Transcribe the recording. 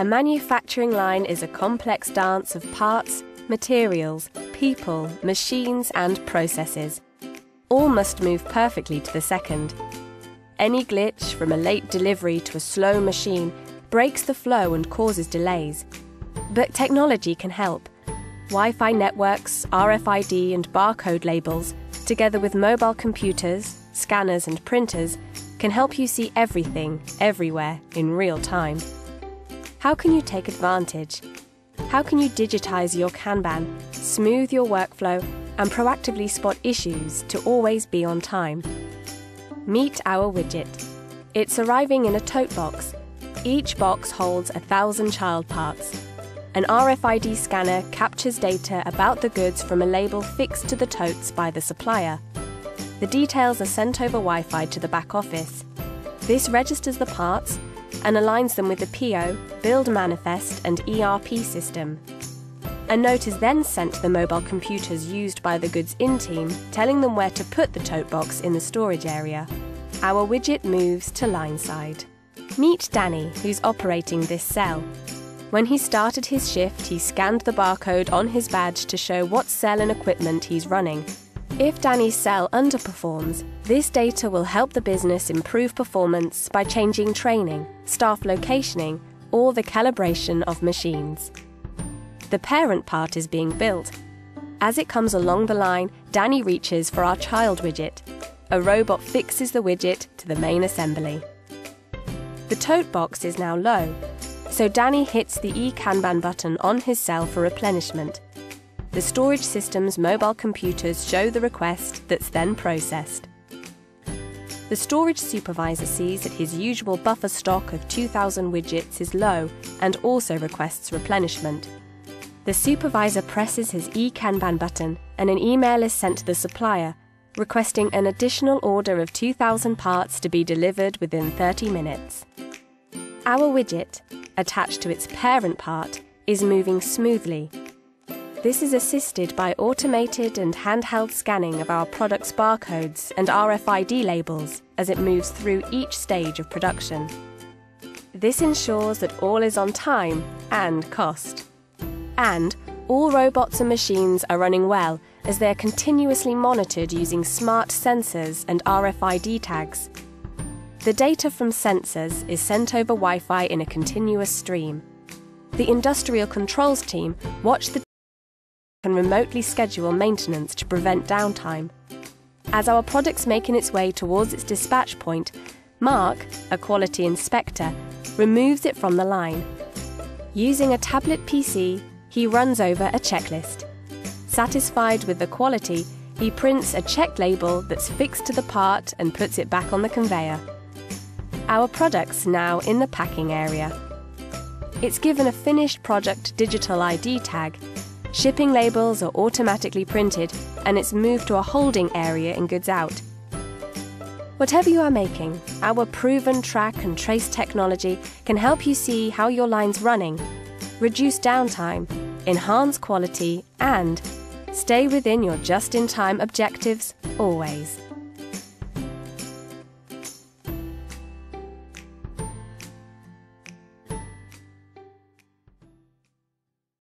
A manufacturing line is a complex dance of parts, materials, people, machines, and processes. All must move perfectly to the second. Any glitch, from a late delivery to a slow machine, breaks the flow and causes delays. But technology can help. Wi Fi networks, RFID, and barcode labels, together with mobile computers, scanners, and printers, can help you see everything, everywhere, in real time. How can you take advantage? How can you digitize your Kanban, smooth your workflow, and proactively spot issues to always be on time? Meet our widget. It's arriving in a tote box. Each box holds a thousand child parts. An RFID scanner captures data about the goods from a label fixed to the totes by the supplier. The details are sent over Wi Fi to the back office. This registers the parts and aligns them with the PO, build manifest, and ERP system. A note is then sent to the mobile computers used by the goods in team, telling them where to put the tote box in the storage area. Our widget moves to line side. Meet Danny, who's operating this cell. When he started his shift, he scanned the barcode on his badge to show what cell and equipment he's running. If Danny's cell underperforms, this data will help the business improve performance by changing training, staff locationing, or the calibration of machines. The parent part is being built. As it comes along the line, Danny reaches for our child widget. A robot fixes the widget to the main assembly. The tote box is now low, so Danny hits the eKanban button on his cell for replenishment. The storage system's mobile computers show the request that's then processed. The storage supervisor sees that his usual buffer stock of 2,000 widgets is low and also requests replenishment. The supervisor presses his eKanban button and an email is sent to the supplier requesting an additional order of 2,000 parts to be delivered within 30 minutes. Our widget, attached to its parent part, is moving smoothly this is assisted by automated and handheld scanning of our product's barcodes and RFID labels as it moves through each stage of production. This ensures that all is on time and cost. And all robots and machines are running well as they are continuously monitored using smart sensors and RFID tags. The data from sensors is sent over Wi Fi in a continuous stream. The industrial controls team watch the can remotely schedule maintenance to prevent downtime. As our product's making its way towards its dispatch point, Mark, a quality inspector, removes it from the line. Using a tablet PC, he runs over a checklist. Satisfied with the quality, he prints a check label that's fixed to the part and puts it back on the conveyor. Our product's now in the packing area. It's given a finished product digital ID tag Shipping labels are automatically printed and it's moved to a holding area in goods out. Whatever you are making, our proven track and trace technology can help you see how your line's running, reduce downtime, enhance quality, and stay within your just in time objectives always.